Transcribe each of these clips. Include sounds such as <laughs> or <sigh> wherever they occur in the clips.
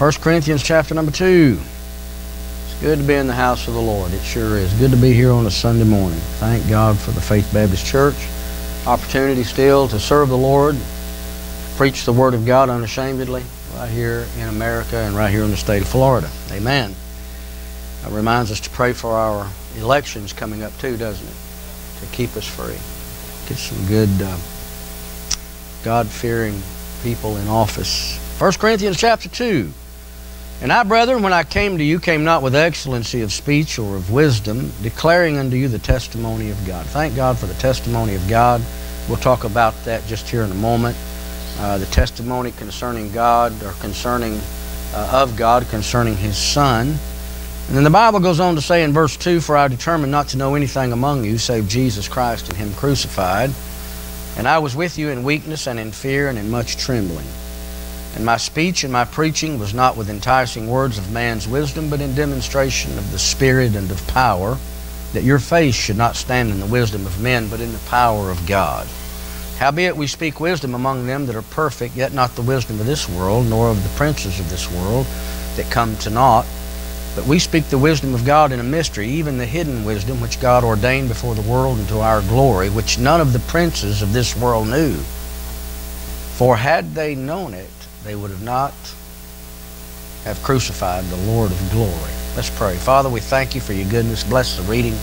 1 Corinthians chapter number 2. It's good to be in the house of the Lord. It sure is. Good to be here on a Sunday morning. Thank God for the Faith Baptist Church. Opportunity still to serve the Lord, preach the Word of God unashamedly right here in America and right here in the state of Florida. Amen. It reminds us to pray for our elections coming up too, doesn't it? To keep us free. Get some good uh, God-fearing people in office. 1 Corinthians chapter 2. And I, brethren, when I came to you, came not with excellency of speech or of wisdom, declaring unto you the testimony of God. Thank God for the testimony of God. We'll talk about that just here in a moment. Uh, the testimony concerning God or concerning uh, of God concerning His Son. And then the Bible goes on to say in verse 2, For I determined not to know anything among you save Jesus Christ and Him crucified. And I was with you in weakness and in fear and in much trembling. And my speech and my preaching was not with enticing words of man's wisdom, but in demonstration of the Spirit and of power, that your faith should not stand in the wisdom of men, but in the power of God. Howbeit we speak wisdom among them that are perfect, yet not the wisdom of this world, nor of the princes of this world that come to naught. But we speak the wisdom of God in a mystery, even the hidden wisdom which God ordained before the world unto our glory, which none of the princes of this world knew. For had they known it, they would have not have crucified the Lord of glory. Let's pray. Father, we thank you for your goodness. Bless the reading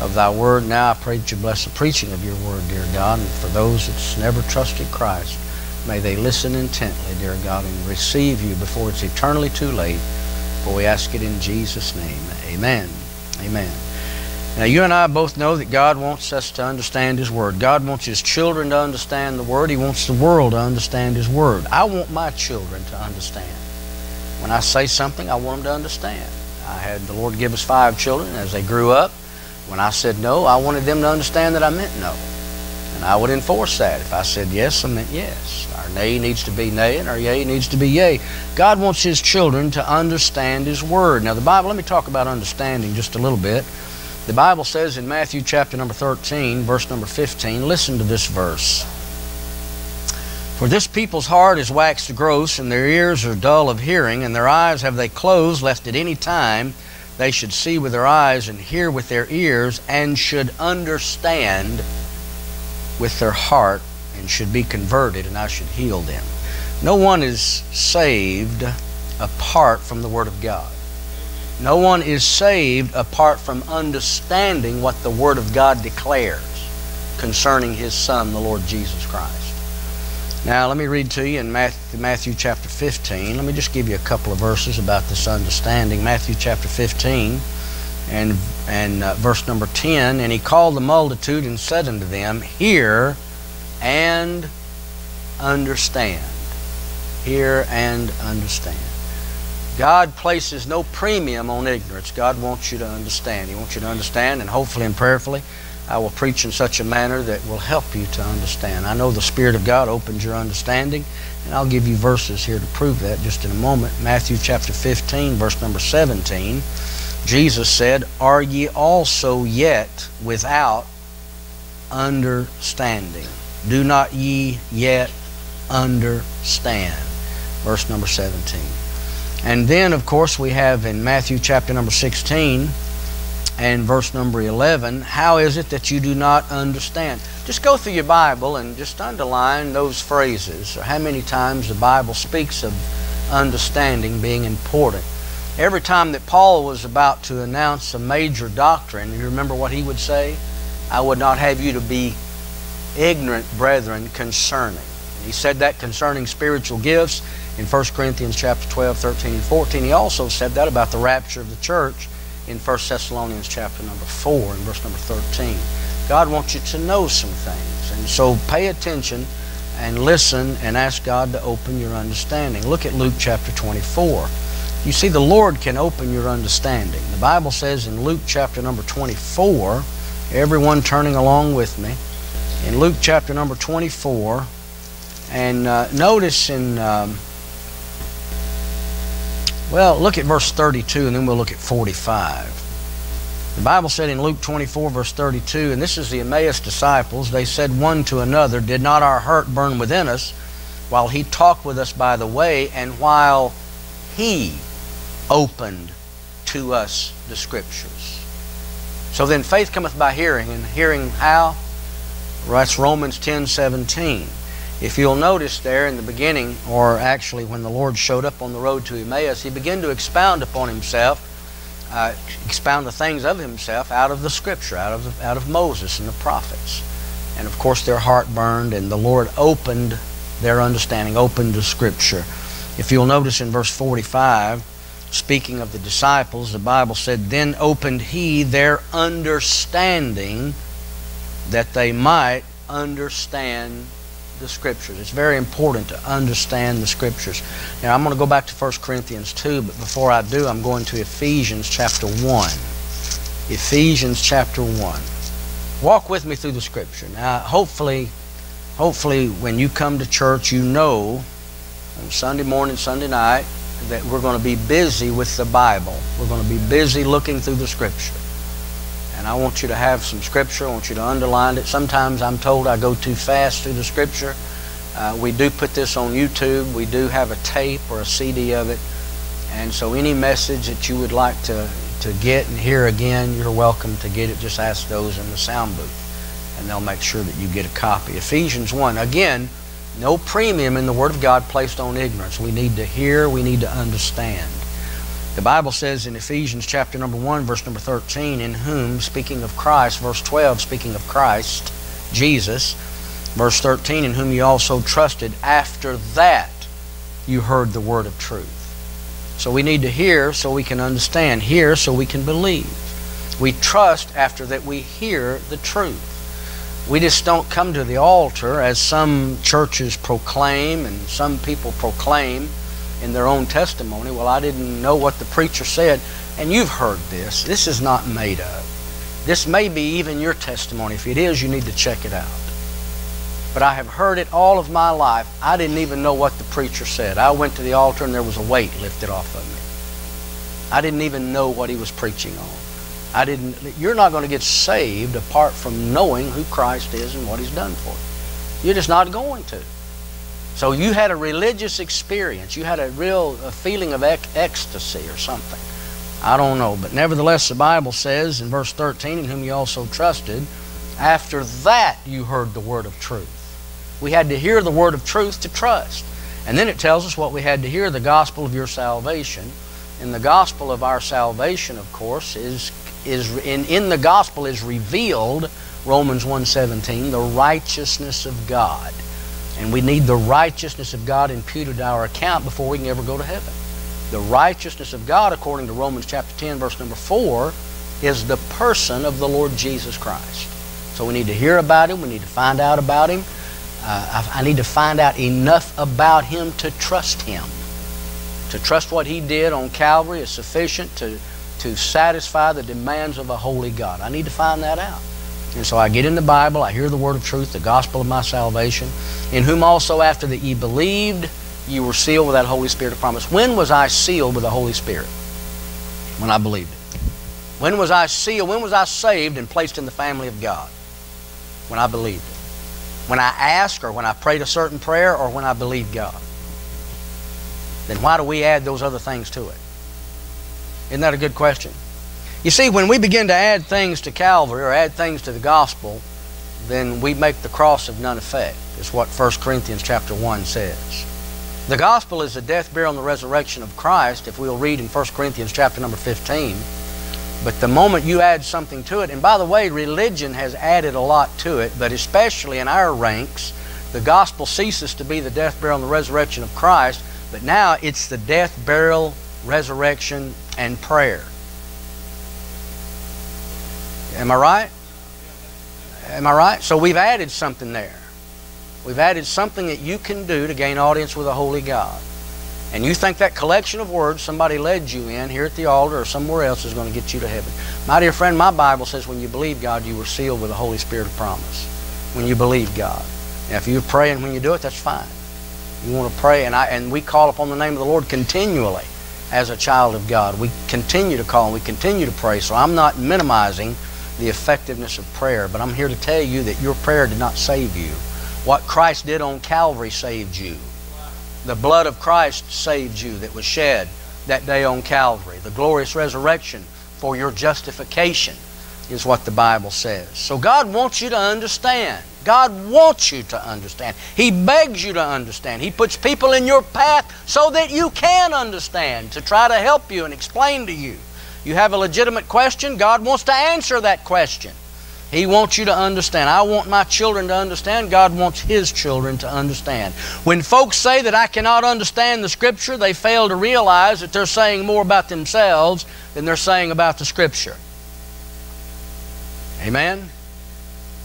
of thy word. Now I pray that you bless the preaching of your word, dear God. And for those that's never trusted Christ, may they listen intently, dear God, and receive you before it's eternally too late. For we ask it in Jesus' name. Amen. Amen. Now, you and I both know that God wants us to understand His Word. God wants His children to understand the Word. He wants the world to understand His Word. I want my children to understand. When I say something, I want them to understand. I had the Lord give us five children as they grew up. When I said no, I wanted them to understand that I meant no. And I would enforce that. If I said yes, I meant yes. Our nay needs to be nay, and our yea needs to be yea. God wants His children to understand His Word. Now, the Bible, let me talk about understanding just a little bit. The Bible says in Matthew chapter number 13, verse number 15, listen to this verse. For this people's heart is waxed gross, and their ears are dull of hearing, and their eyes have they closed, lest at any time they should see with their eyes and hear with their ears, and should understand with their heart, and should be converted, and I should heal them. No one is saved apart from the Word of God. No one is saved apart from understanding what the Word of God declares concerning His Son, the Lord Jesus Christ. Now, let me read to you in Matthew, Matthew, chapter 15. Let me just give you a couple of verses about this understanding. Matthew chapter 15 and, and uh, verse number 10. And he called the multitude and said unto them, Hear and understand. Hear and understand. God places no premium on ignorance. God wants you to understand. He wants you to understand, and hopefully and prayerfully, I will preach in such a manner that will help you to understand. I know the Spirit of God opens your understanding, and I'll give you verses here to prove that just in a moment. Matthew chapter 15, verse number 17, Jesus said, Are ye also yet without understanding? Do not ye yet understand? Verse number 17. And then, of course, we have in Matthew chapter number 16 and verse number 11, how is it that you do not understand? Just go through your Bible and just underline those phrases, or how many times the Bible speaks of understanding being important. Every time that Paul was about to announce a major doctrine, you remember what he would say? I would not have you to be ignorant, brethren, concerning. He said that concerning spiritual gifts in 1 Corinthians chapter 12, 13, and 14. He also said that about the rapture of the church in 1 Thessalonians chapter number 4 and verse number 13. God wants you to know some things. And so pay attention and listen and ask God to open your understanding. Look at Luke chapter 24. You see, the Lord can open your understanding. The Bible says in Luke chapter number 24, everyone turning along with me, in Luke chapter number 24, and uh, notice in, um, well, look at verse 32 and then we'll look at 45. The Bible said in Luke 24, verse 32, and this is the Emmaus disciples, they said one to another, Did not our heart burn within us while he talked with us by the way, and while He opened to us the Scriptures. So then faith cometh by hearing, and hearing how? That's Romans 10 17. If you'll notice there in the beginning, or actually when the Lord showed up on the road to Emmaus, He began to expound upon Himself, uh, expound the things of Himself out of the Scripture, out of, the, out of Moses and the prophets. And of course their heart burned, and the Lord opened their understanding, opened the Scripture. If you'll notice in verse 45, speaking of the disciples, the Bible said, Then opened he their understanding that they might understand the Scriptures. It's very important to understand the Scriptures. Now, I'm going to go back to 1 Corinthians 2, but before I do, I'm going to Ephesians chapter 1. Ephesians chapter 1. Walk with me through the Scripture. Now, hopefully, hopefully when you come to church, you know on Sunday morning, Sunday night, that we're going to be busy with the Bible. We're going to be busy looking through the Scripture. And I want you to have some Scripture. I want you to underline it. Sometimes I'm told I go too fast through the Scripture. Uh, we do put this on YouTube. We do have a tape or a CD of it. And so any message that you would like to, to get and hear again, you're welcome to get it. Just ask those in the sound booth. And they'll make sure that you get a copy. Ephesians 1. Again, no premium in the Word of God placed on ignorance. We need to hear, we need to understand. The Bible says in Ephesians chapter number 1, verse number 13, in whom, speaking of Christ, verse 12, speaking of Christ, Jesus, verse 13, in whom you also trusted, after that you heard the word of truth. So we need to hear so we can understand, hear so we can believe. We trust after that we hear the truth. We just don't come to the altar as some churches proclaim and some people proclaim in their own testimony. Well, I didn't know what the preacher said. And you've heard this. This is not made up. This may be even your testimony. If it is, you need to check it out. But I have heard it all of my life. I didn't even know what the preacher said. I went to the altar and there was a weight lifted off of me. I didn't even know what he was preaching on. I didn't. You're not going to get saved apart from knowing who Christ is and what He's done for you. You're just not going to. So you had a religious experience. You had a real a feeling of ec ecstasy or something. I don't know. But nevertheless, the Bible says in verse 13, in whom you also trusted, after that you heard the word of truth. We had to hear the word of truth to trust. And then it tells us what we had to hear, the gospel of your salvation. And the gospel of our salvation, of course, is is in, in the gospel is revealed, Romans 1.17, the righteousness of God. And we need the righteousness of God imputed to our account before we can ever go to heaven. The righteousness of God, according to Romans chapter 10, verse number 4, is the person of the Lord Jesus Christ. So we need to hear about Him. We need to find out about Him. Uh, I, I need to find out enough about Him to trust Him. To trust what He did on Calvary is sufficient to to satisfy the demands of a holy God. I need to find that out. And so I get in the Bible, I hear the word of truth, the gospel of my salvation, in whom also after that ye believed, you were sealed with that Holy Spirit of promise. When was I sealed with the Holy Spirit? When I believed it. When was I sealed? When was I saved and placed in the family of God? When I believed it. When I asked or when I prayed a certain prayer or when I believed God. Then why do we add those other things to it? Isn't that a good question? You see, when we begin to add things to Calvary or add things to the gospel, then we make the cross of none effect, is what 1 Corinthians chapter 1 says. The gospel is the death, burial, and the resurrection of Christ, if we'll read in 1 Corinthians chapter number 15. But the moment you add something to it, and by the way, religion has added a lot to it, but especially in our ranks, the gospel ceases to be the death, burial, and the resurrection of Christ, but now it's the death, burial, resurrection, and prayer. Am I right? Am I right? So we've added something there. We've added something that you can do to gain audience with a holy God. And you think that collection of words somebody led you in here at the altar or somewhere else is going to get you to heaven. My dear friend, my Bible says when you believe God, you were sealed with the Holy Spirit of promise. When you believe God. Now, if you're praying when you do it, that's fine. You want to pray, and, I, and we call upon the name of the Lord continually as a child of God. We continue to call and we continue to pray. So I'm not minimizing the effectiveness of prayer, but I'm here to tell you that your prayer did not save you. What Christ did on Calvary saved you. The blood of Christ saved you that was shed that day on Calvary. The glorious resurrection for your justification is what the Bible says. So God wants you to understand. God wants you to understand. He begs you to understand. He puts people in your path so that you can understand, to try to help you and explain to you. You have a legitimate question, God wants to answer that question. He wants you to understand. I want my children to understand. God wants His children to understand. When folks say that I cannot understand the Scripture, they fail to realize that they're saying more about themselves than they're saying about the Scripture. Amen?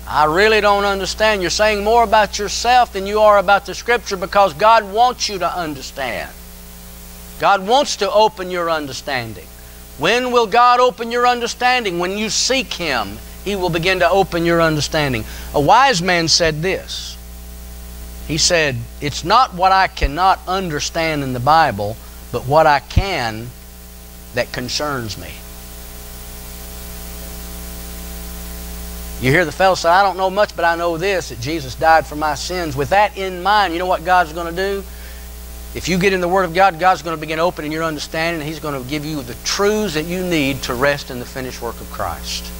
I really don't understand. You're saying more about yourself than you are about the Scripture because God wants you to understand. God wants to open your understanding. When will God open your understanding? When you seek Him he will begin to open your understanding. A wise man said this. He said, It's not what I cannot understand in the Bible, but what I can that concerns me. You hear the fellow say, I don't know much, but I know this, that Jesus died for my sins. With that in mind, you know what God's going to do? If you get in the Word of God, God's going to begin opening your understanding, and He's going to give you the truths that you need to rest in the finished work of Christ.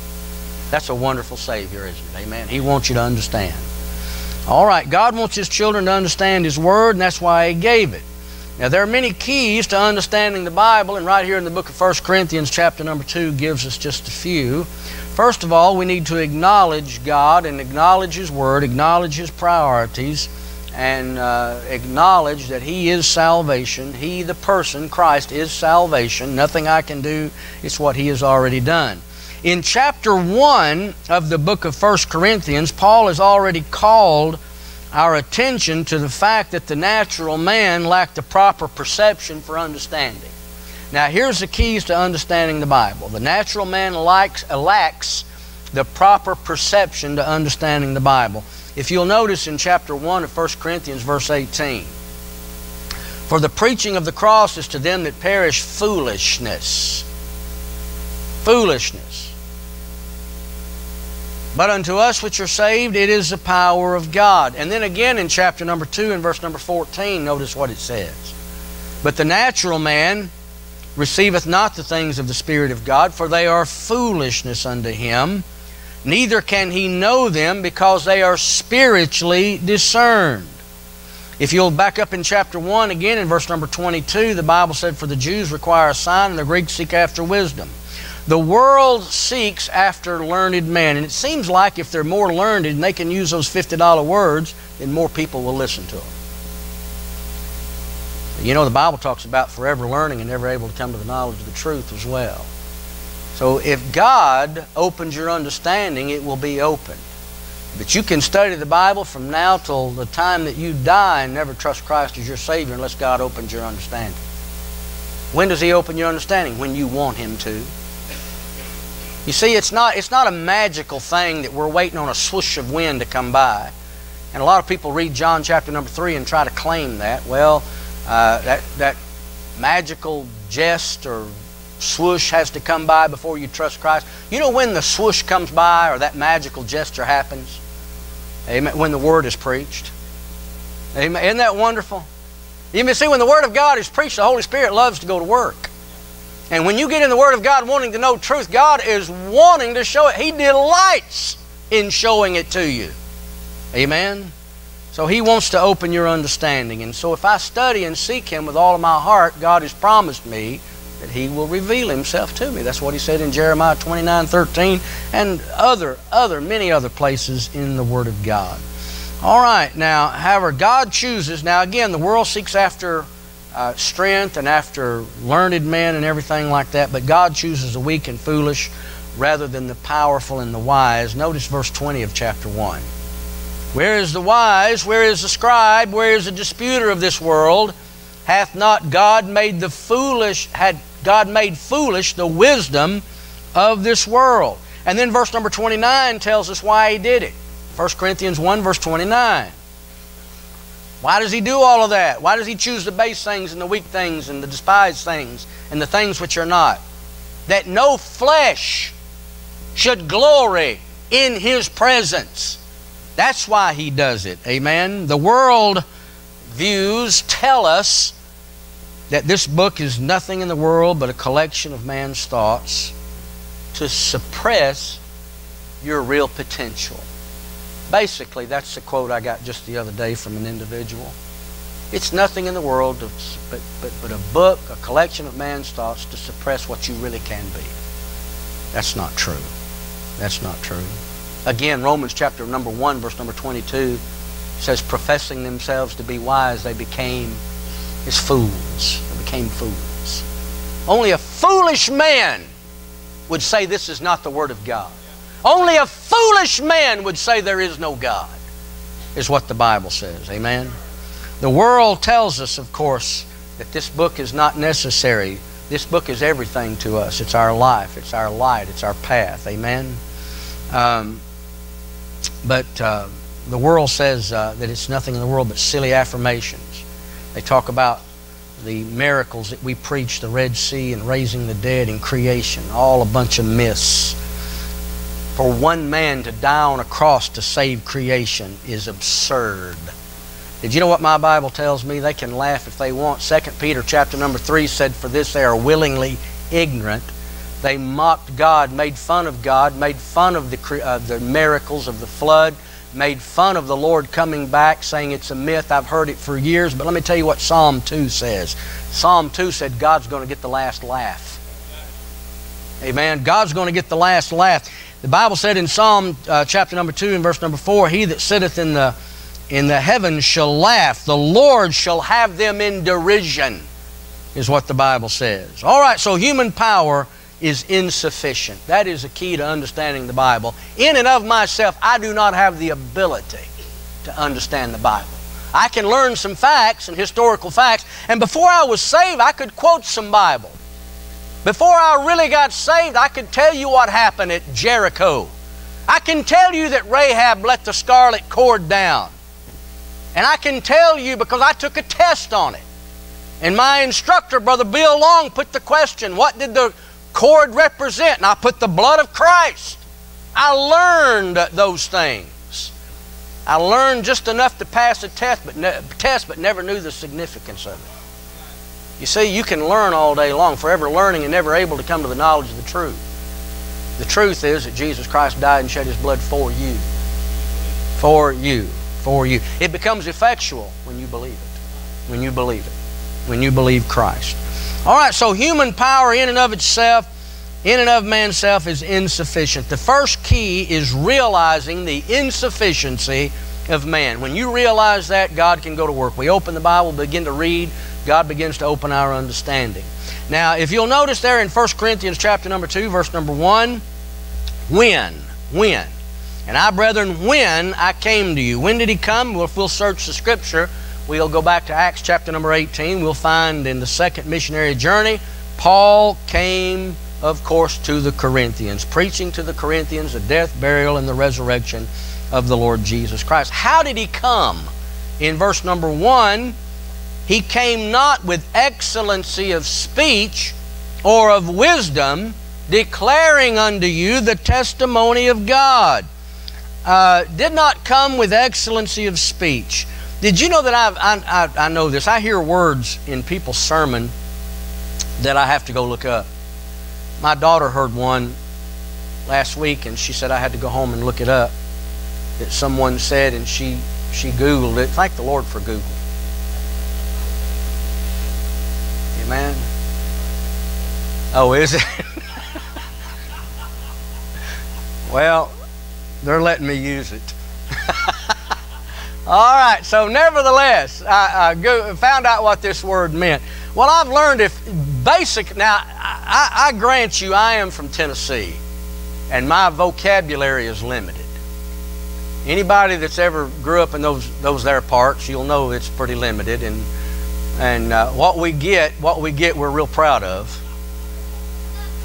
That's a wonderful Savior, isn't it? Amen. He wants you to understand. All right, God wants His children to understand His Word, and that's why He gave it. Now, there are many keys to understanding the Bible, and right here in the book of 1 Corinthians, chapter number 2, gives us just a few. First of all, we need to acknowledge God and acknowledge His Word, acknowledge His priorities, and uh, acknowledge that He is salvation. He, the person, Christ, is salvation. Nothing I can do, it's what He has already done. In chapter 1 of the book of 1 Corinthians, Paul has already called our attention to the fact that the natural man lacked the proper perception for understanding. Now, here's the keys to understanding the Bible. The natural man lacks, lacks the proper perception to understanding the Bible. If you'll notice in chapter 1 of 1 Corinthians, verse 18, For the preaching of the cross is to them that perish foolishness. Foolishness. But unto us which are saved, it is the power of God. And then again in chapter number 2 and verse number 14, notice what it says. But the natural man receiveth not the things of the Spirit of God, for they are foolishness unto him. Neither can he know them because they are spiritually discerned. If you'll back up in chapter 1 again in verse number 22, the Bible said, For the Jews require a sign and the Greeks seek after wisdom. The world seeks after learned men, and it seems like if they're more learned and they can use those $50 words, then more people will listen to them. You know, the Bible talks about forever learning and never able to come to the knowledge of the truth as well. So if God opens your understanding, it will be open. But you can study the Bible from now till the time that you die and never trust Christ as your Savior unless God opens your understanding. When does He open your understanding? When you want Him to. You see, it's not, it's not a magical thing that we're waiting on a swoosh of wind to come by. And a lot of people read John chapter number 3 and try to claim that. Well, uh, that, that magical jest or swoosh has to come by before you trust Christ. You know when the swoosh comes by or that magical gesture happens? Amen. When the Word is preached. Amen. Isn't that wonderful? You may see when the Word of God is preached, the Holy Spirit loves to go to work. And when you get in the Word of God wanting to know truth, God is wanting to show it. He delights in showing it to you. Amen? So He wants to open your understanding. And so if I study and seek Him with all of my heart, God has promised me that He will reveal Himself to me. That's what He said in Jeremiah 29 13 and other, other, many other places in the Word of God. All right, now, however, God chooses. Now, again, the world seeks after uh, strength and after learned men and everything like that, but God chooses the weak and foolish rather than the powerful and the wise. Notice verse 20 of chapter 1. Where is the wise? Where is the scribe? Where is the disputer of this world? Hath not God made the foolish, had God made foolish the wisdom of this world? And then verse number 29 tells us why he did it. 1 Corinthians 1, verse 29. Why does he do all of that? Why does he choose the base things and the weak things and the despised things and the things which are not? That no flesh should glory in his presence. That's why he does it. Amen. The world views tell us that this book is nothing in the world but a collection of man's thoughts to suppress your real potential. Basically, that's the quote I got just the other day from an individual. It's nothing in the world but, but, but a book, a collection of man's thoughts to suppress what you really can be. That's not true. That's not true. Again, Romans chapter number 1, verse number 22 says, professing themselves to be wise, they became as fools. They became fools. Only a foolish man would say this is not the Word of God. Only a foolish man would say there is no God, is what the Bible says. Amen? The world tells us, of course, that this book is not necessary. This book is everything to us. It's our life, it's our light, it's our path. Amen? Um, but uh, the world says uh, that it's nothing in the world but silly affirmations. They talk about the miracles that we preach, the Red Sea and raising the dead and creation, all a bunch of myths. For one man to die on a cross to save creation is absurd. Did you know what my Bible tells me? They can laugh if they want. 2 Peter chapter number 3 said, For this they are willingly ignorant. They mocked God, made fun of God, made fun of the, uh, the miracles of the flood, made fun of the Lord coming back, saying it's a myth. I've heard it for years, but let me tell you what Psalm 2 says. Psalm 2 said God's going to get the last laugh. Amen. God's going to get the last laugh. The Bible said in Psalm uh, chapter number 2 and verse number 4, He that sitteth in the in the heavens shall laugh. The Lord shall have them in derision, is what the Bible says. All right, so human power is insufficient. That is the key to understanding the Bible. In and of myself, I do not have the ability to understand the Bible. I can learn some facts and historical facts, and before I was saved, I could quote some Bible. Before I really got saved, I could tell you what happened at Jericho. I can tell you that Rahab let the scarlet cord down. And I can tell you because I took a test on it. And my instructor, Brother Bill Long, put the question, what did the cord represent? And I put the blood of Christ. I learned those things. I learned just enough to pass a test but, ne- test, but never knew the significance of it. You see, you can learn all day long, forever learning and never able to come to the knowledge of the truth. The truth is that Jesus Christ died and shed His blood for you. For you for you. It becomes effectual when you believe it. When you believe it. When you believe Christ. All right, so human power in and of itself, in and of man's self, is insufficient. The first key is realizing the insufficiency of man. When you realize that, God can go to work. We open the Bible, begin to read, God begins to open our understanding. Now, if you'll notice there in 1 Corinthians chapter number 2, verse number 1, when, when, and I, brethren, when I came to you. When did he come? Well, if we'll search the scripture, we'll go back to Acts chapter number 18. We'll find in the second missionary journey, Paul came, of course, to the Corinthians, preaching to the Corinthians the death, burial, and the resurrection of the Lord Jesus Christ. How did he come? In verse number 1, he came not with excellency of speech or of wisdom, declaring unto you the testimony of God uh, did not come with excellency of speech. Did you know that I've, I, I, I know this? I hear words in people's sermon that I have to go look up. My daughter heard one last week and she said I had to go home and look it up. That someone said and she, she Googled it. Thank the Lord for Google. Amen. Oh, is it? <laughs> well, they're letting me use it. <laughs> All right, so nevertheless, I, I go, found out what this word meant. Well, I've learned if basic, now I, I grant you I am from Tennessee and my vocabulary is limited. Anybody that's ever grew up in those those there parts, you'll know it's pretty limited. And and uh, what we get, what we get, we're real proud of.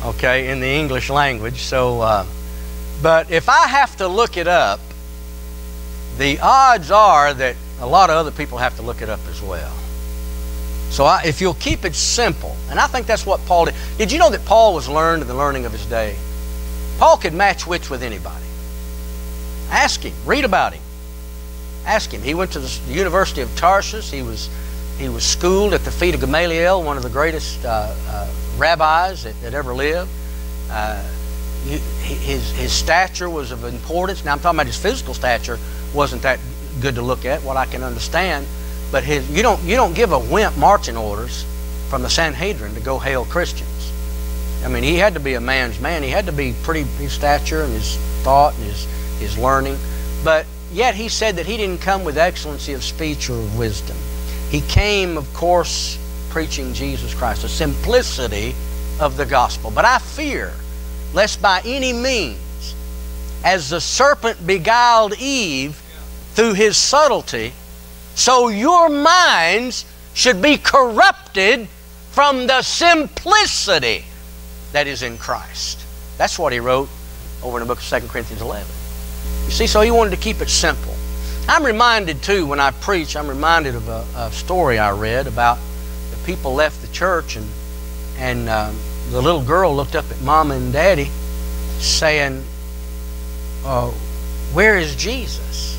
Okay, in the English language. So uh, but if I have to look it up, the odds are that a lot of other people have to look it up as well. So I, if you'll keep it simple, and I think that's what Paul did. Did you know that Paul was learned in the learning of his day? Paul could match wits with anybody. Ask him. Read about him. Ask him. He went to the University of Tarsus. He was he was schooled at the feet of Gamaliel, one of the greatest uh, uh, rabbis that, that, ever lived. Uh, his, his stature was of importance. Now I'm talking about his physical stature wasn't that good to look at, what I can understand. But his, you, don't, you don't give a wimp marching orders from the Sanhedrin to go hail Christians. I mean, he had to be a man's man. He had to be pretty, his stature and his thought and his, his learning. But yet he said that he didn't come with excellency of speech or of wisdom. He came, of course, preaching Jesus Christ, the simplicity of the gospel. But I fear lest by any means, as the serpent beguiled Eve through his subtlety, so your minds should be corrupted from the simplicity that is in Christ. That's what he wrote over in the book of 2 Corinthians 11. You see, so he wanted to keep it simple. I'm reminded, too, when I preach, I'm reminded of a, a story I read about the people left the church and, and um, the little girl looked up at mama and daddy saying, uh, Where is Jesus?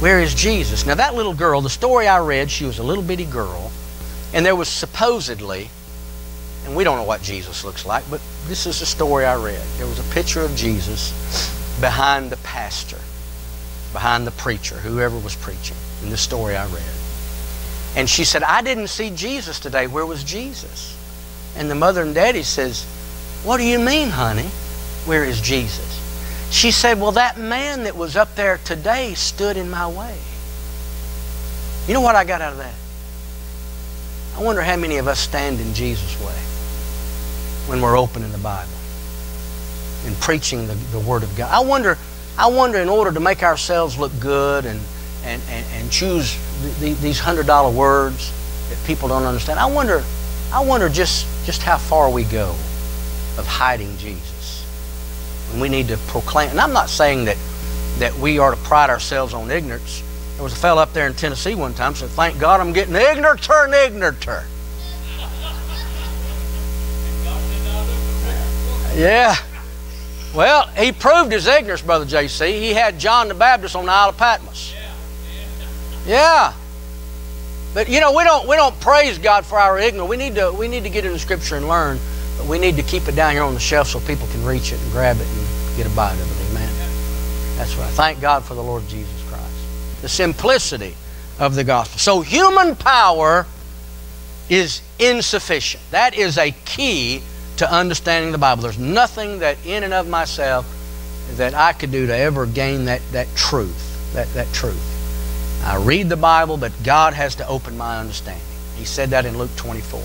Where is Jesus? Now, that little girl, the story I read, she was a little bitty girl, and there was supposedly, and we don't know what Jesus looks like, but this is the story I read. There was a picture of Jesus behind the pastor, behind the preacher, whoever was preaching, in the story I read. And she said, I didn't see Jesus today. Where was Jesus? And the mother and daddy says, What do you mean, honey? Where is Jesus? She said, Well, that man that was up there today stood in my way. You know what I got out of that? I wonder how many of us stand in Jesus' way when we're opening the Bible and preaching the, the Word of God. I wonder, I wonder in order to make ourselves look good and, and, and, and choose the, the, these $100 words that people don't understand, I wonder I wonder just, just how far we go of hiding Jesus. And we need to proclaim. And I'm not saying that, that we are to pride ourselves on ignorance. There was a fellow up there in Tennessee one time said, Thank God I'm getting ignoranter and ignoranter. Yeah. Well, he proved his ignorance, Brother JC. He had John the Baptist on the Isle of Patmos. Yeah. But you know, we don't we don't praise God for our ignorance. We need to we need to get into Scripture and learn, but we need to keep it down here on the shelf so people can reach it and grab it and get a bite of it. Amen. That's right. Thank God for the Lord Jesus Christ. The simplicity of the gospel. So human power is insufficient. That is a key to understanding the Bible. There's nothing that in and of myself that I could do to ever gain that, that truth. That, that truth. I read the Bible, but God has to open my understanding. He said that in Luke 24.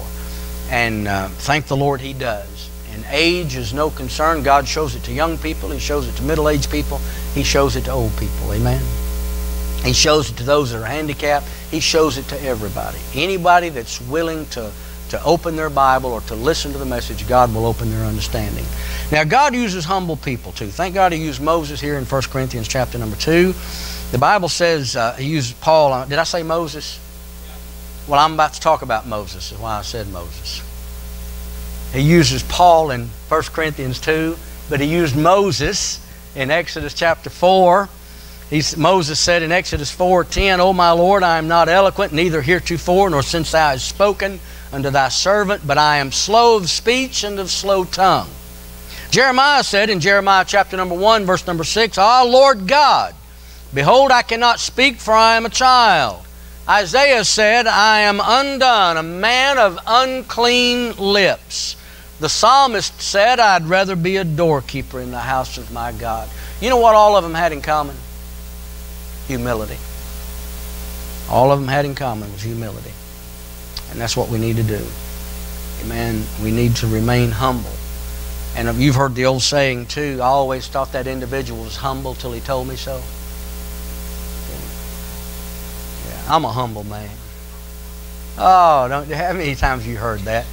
And uh, thank the Lord He does. And age is no concern. God shows it to young people, He shows it to middle aged people, He shows it to old people. Amen. He shows it to those that are handicapped, He shows it to everybody. Anybody that's willing to, to open their Bible or to listen to the message, God will open their understanding. Now, God uses humble people too. Thank God He used Moses here in 1 Corinthians chapter number 2. The Bible says uh, he used Paul. Did I say Moses? Well, I'm about to talk about Moses. Is why I said Moses. He uses Paul in 1 Corinthians 2, but he used Moses in Exodus chapter 4. He's, Moses said in Exodus 4:10, "O my Lord, I am not eloquent, neither heretofore nor since thou hast spoken unto thy servant, but I am slow of speech and of slow tongue." Jeremiah said in Jeremiah chapter number 1, verse number 6, Ah, Lord God, Behold, I cannot speak, for I am a child. Isaiah said, I am undone, a man of unclean lips. The psalmist said, I'd rather be a doorkeeper in the house of my God. You know what all of them had in common? Humility. All of them had in common was humility. And that's what we need to do. Amen. We need to remain humble. And uh, you've heard the old saying, too. I always thought that individual was humble till he told me so. I'm a humble man. Oh, don't, how many times you heard that?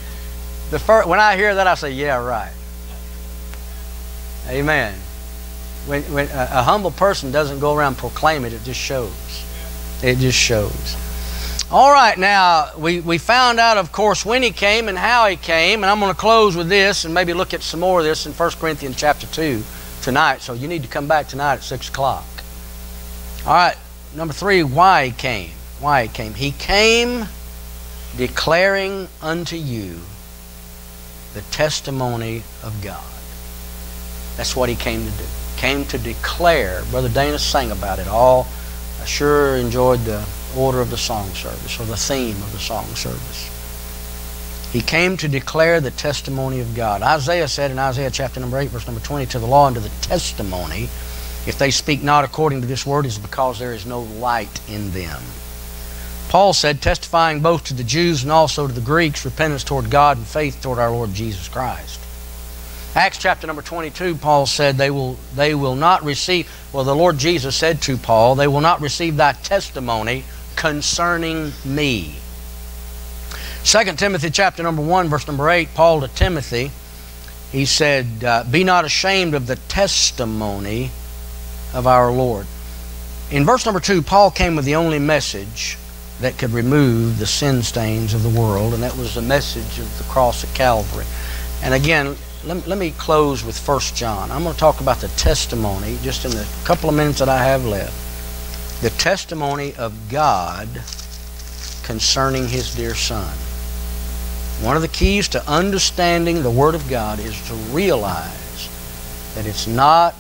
The first, when I hear that, I say, yeah, right. Amen. When, when a, a humble person doesn't go around proclaim it, it just shows. It just shows. All right, now, we, we found out, of course, when he came and how he came, and I'm going to close with this and maybe look at some more of this in 1 Corinthians chapter 2 tonight, so you need to come back tonight at 6 o'clock. All right, number three, why he came. Why he came. He came declaring unto you the testimony of God. That's what he came to do. Came to declare. Brother Dana sang about it all. I sure enjoyed the order of the song service or the theme of the song service. He came to declare the testimony of God. Isaiah said in Isaiah chapter number 8, verse number 20, to the law and to the testimony, if they speak not according to this word, is because there is no light in them. Paul said, testifying both to the Jews and also to the Greeks, repentance toward God and faith toward our Lord Jesus Christ. Acts chapter number 22, Paul said, they will, they will not receive, well, the Lord Jesus said to Paul, they will not receive thy testimony concerning me. 2 Timothy chapter number 1, verse number 8, Paul to Timothy, he said, uh, Be not ashamed of the testimony of our Lord. In verse number 2, Paul came with the only message that could remove the sin stains of the world, and that was the message of the cross at Calvary. And again, let, let me close with 1 John. I'm going to talk about the testimony just in the couple of minutes that I have left. The testimony of God concerning His dear Son. One of the keys to understanding the Word of God is to realize that it's not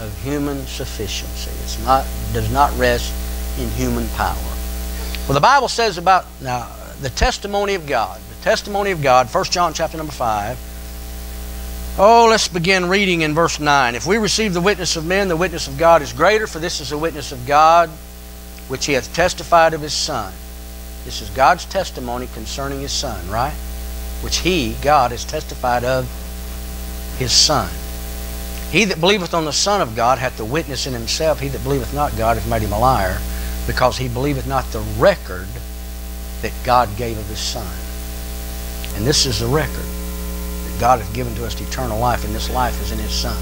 of human sufficiency. It's not does not rest in human power. Well, the Bible says about now the testimony of God. The testimony of God, 1 John chapter number 5. Oh, let's begin reading in verse 9. If we receive the witness of men, the witness of God is greater, for this is the witness of God, which he hath testified of his Son. This is God's testimony concerning His Son, right? Which He, God, has testified of His Son. He that believeth on the Son of God hath the witness in himself. He that believeth not God hath made him a liar, because he believeth not the record that God gave of His Son. And this is the record that God hath given to us eternal life, and this life is in His Son.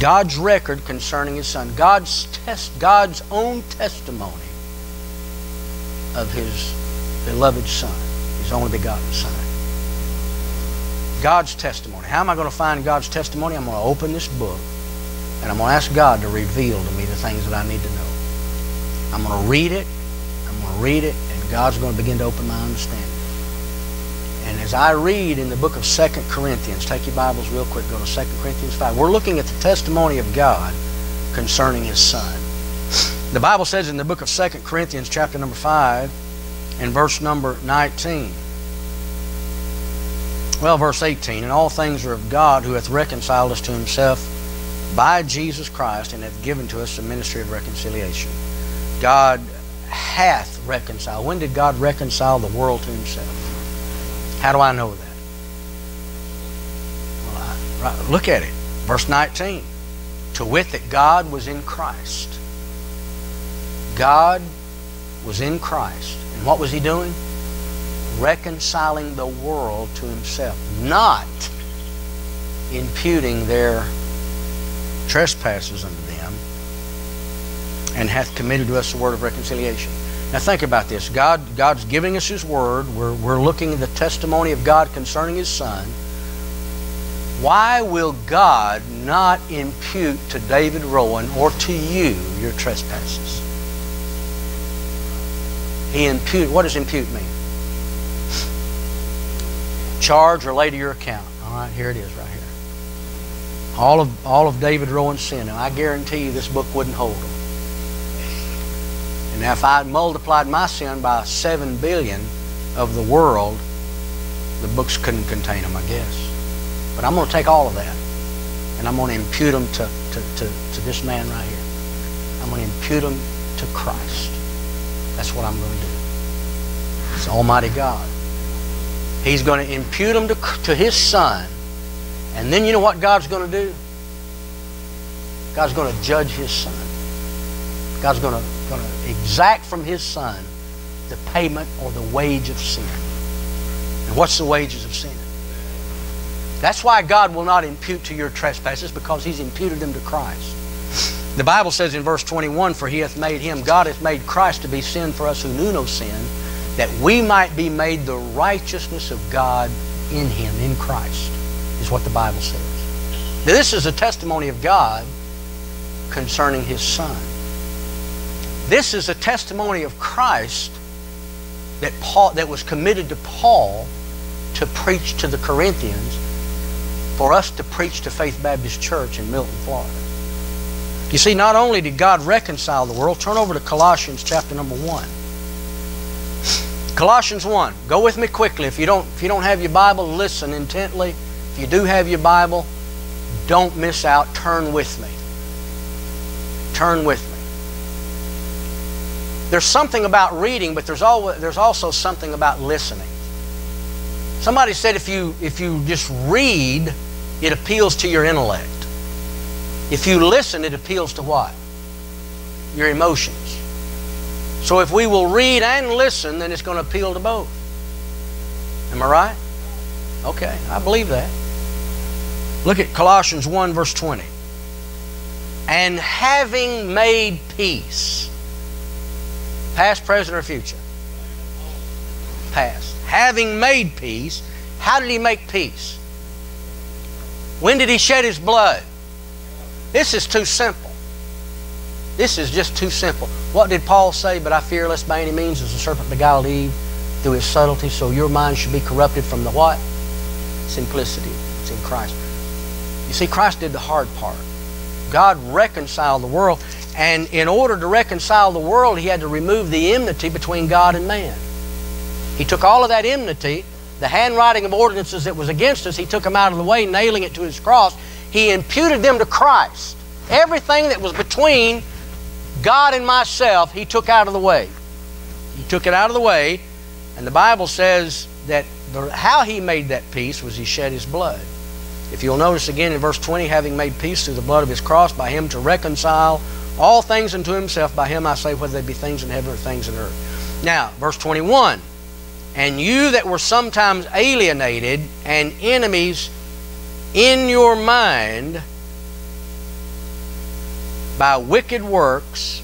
God's record concerning His Son, God's test, God's own testimony of His beloved Son, His only begotten Son. God's testimony. How am I going to find God's testimony? I'm going to open this book and I'm going to ask God to reveal to me the things that I need to know. I'm going to read it, I'm going to read it, and God's going to begin to open my understanding. And as I read in the book of Second Corinthians, take your Bibles real quick, go to Second Corinthians 5. We're looking at the testimony of God concerning His Son. The Bible says in the book of Second Corinthians, chapter number 5, and verse number 19. Well, verse 18, And all things are of God who hath reconciled us to himself by Jesus Christ and hath given to us the ministry of reconciliation. God hath reconciled. When did God reconcile the world to himself? How do I know that? Well, I, right, look at it. Verse 19. To wit that God was in Christ God was in Christ. And what was He doing? Reconciling the world to Himself, not imputing their trespasses unto and hath committed to us the word of reconciliation. Now think about this. God, God's giving us His Word. We're, we're looking at the testimony of God concerning His Son. Why will God not impute to David Rowan or to you your trespasses? He impute. What does impute mean? Charge or lay to your account. All right, here it is right here. All of all of David Rowan's sin. And I guarantee you this book wouldn't hold them. And now if I multiplied my sin by seven billion of the world, the books couldn't contain them, I guess. But I'm going to take all of that and I'm going to impute them to, to, to, to this man right here. I'm going to impute them to Christ. That's what I'm going to do. It's Almighty God. He's going to impute them to, to His Son. And then you know what God's going to do? God's going to judge His Son. God's going to, going to exact from His Son the payment or the wage of sin. And what's the wages of sin? That's why God will not impute to your trespasses because He's imputed them to Christ. The Bible says in verse 21, For he hath made him, God hath made Christ to be sin for us who knew no sin, that we might be made the righteousness of God in him, in Christ, is what the Bible says. Now, this is a testimony of God concerning his Son. This is a testimony of Christ that Paul that was committed to Paul to preach to the Corinthians for us to preach to Faith Baptist Church in Milton, Florida. You see, not only did God reconcile the world, turn over to Colossians chapter number 1. Colossians 1. Go with me quickly. If you don't if you don't have your Bible, listen intently. If you do have your Bible, don't miss out. Turn with me. Turn with. There's something about reading, but there's always, there's also something about listening. Somebody said if you if you just read, it appeals to your intellect. If you listen, it appeals to what? Your emotions. So if we will read and listen, then it's going to appeal to both. Am I right? Okay, I believe that. Look at Colossians 1, verse 20. And having made peace, past, present, or future? Past. Having made peace, how did he make peace? When did he shed his blood? This is too simple. This is just too simple. What did Paul say? But I fear lest by any means as the serpent beguiled Eve through his subtlety, so your mind should be corrupted from the what? Simplicity. It's in Christ. You see, Christ did the hard part. God reconciled the world, and in order to reconcile the world, He had to remove the enmity between God and man. He took all of that enmity, the handwriting of ordinances that was against us, He took them out of the way, nailing it to His cross. He imputed them to Christ. Everything that was between God and myself, He took out of the way. He took it out of the way, and the Bible says that the, how He made that peace was He shed His blood. If you'll notice again in verse 20, having made peace through the blood of his cross, by him to reconcile all things unto himself, by him I say, whether they be things in heaven or things in earth. Now, verse 21 And you that were sometimes alienated and enemies in your mind by wicked works,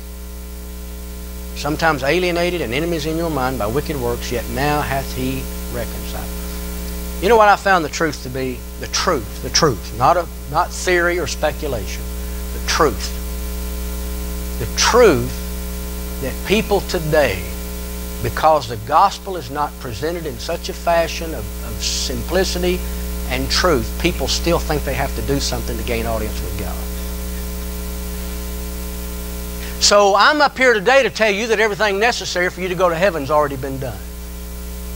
sometimes alienated and enemies in your mind by wicked works, yet now hath he reconciled. You know what I found the truth to be? The truth, the truth, not a not theory or speculation. The truth. The truth that people today, because the gospel is not presented in such a fashion of, of simplicity and truth, people still think they have to do something to gain audience with God. So I'm up here today to tell you that everything necessary for you to go to heaven's already been done.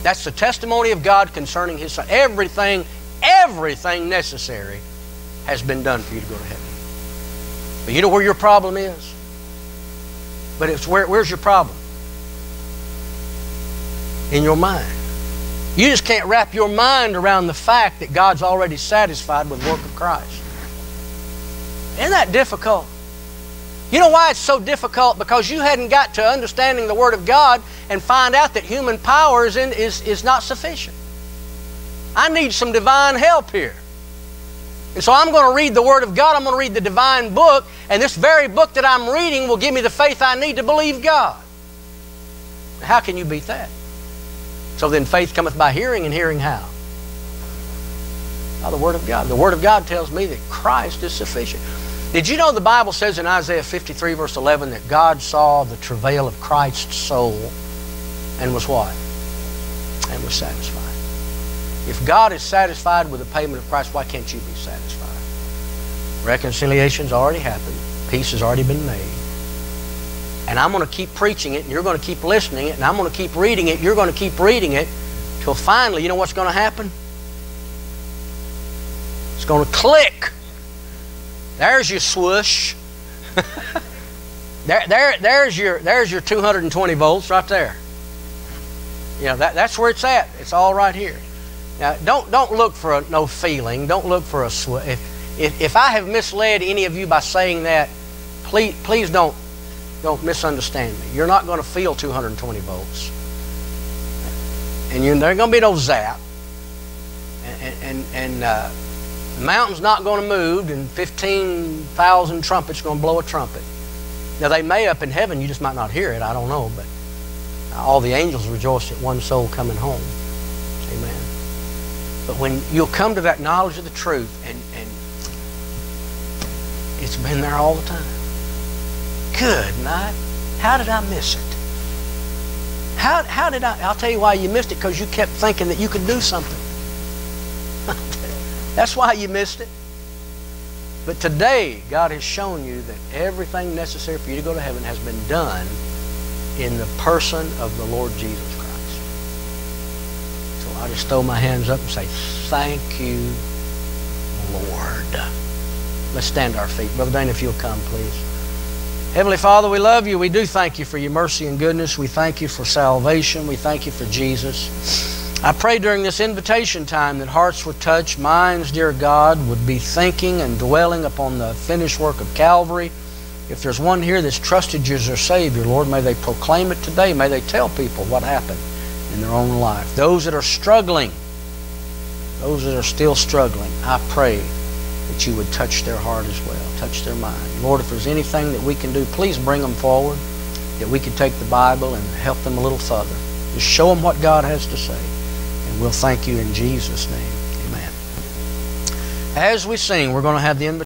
That's the testimony of God concerning His Son. Everything, everything necessary has been done for you to go to heaven. But you know where your problem is? But it's where, where's your problem? In your mind. You just can't wrap your mind around the fact that God's already satisfied with the work of Christ. Isn't that difficult? You know why it's so difficult? Because you hadn't got to understanding the Word of God and find out that human power is, in, is, is not sufficient. I need some divine help here. And so I'm going to read the Word of God. I'm going to read the divine book. And this very book that I'm reading will give me the faith I need to believe God. How can you beat that? So then faith cometh by hearing, and hearing how? By the Word of God. The Word of God tells me that Christ is sufficient. Did you know the Bible says in Isaiah 53, verse 11, that God saw the travail of Christ's soul and was what? And was satisfied. If God is satisfied with the payment of Christ, why can't you be satisfied? Reconciliation's already happened. Peace has already been made. And I'm going to keep preaching it, and you're going to keep listening it, and I'm going to keep reading it, you're going to keep reading it, till finally, you know what's going to happen? It's going to click. There's your swoosh. <laughs> there, there, there's your, there's your 220 volts right there. You know, that, that's where it's at. It's all right here. Now, don't, don't look for a, no feeling. Don't look for a sweat. If, if, if I have misled any of you by saying that, please, please don't, don't misunderstand me. You're not going to feel 220 volts. And you, ain't going to be no zap. And, and, and uh, the mountain's not going to move, and 15,000 trumpets going to blow a trumpet. Now, they may up in heaven, you just might not hear it, I don't know, but all the angels rejoice at one soul coming home. Amen. But when you'll come to that knowledge of the truth, and, and it's been there all the time. Good night. How did I miss it? How, how did I? I'll tell you why you missed it because you kept thinking that you could do something. <laughs> That's why you missed it. But today, God has shown you that everything necessary for you to go to heaven has been done in the person of the Lord Jesus I just throw my hands up and say, Thank you, Lord. Let's stand to our feet. Brother Dana, if you'll come, please. Heavenly Father, we love you. We do thank you for your mercy and goodness. We thank you for salvation. We thank you for Jesus. I pray during this invitation time that hearts would touch, minds, dear God, would be thinking and dwelling upon the finished work of Calvary. If there's one here that's trusted you as their Savior, Lord, may they proclaim it today. May they tell people what happened in their own life. Those that are struggling, those that are still struggling, I pray that you would touch their heart as well, touch their mind. Lord, if there's anything that we can do, please bring them forward, that we can take the Bible and help them a little further. Just show them what God has to say. And we'll thank you in Jesus' name. Amen. As we sing, we're going to have the invitation.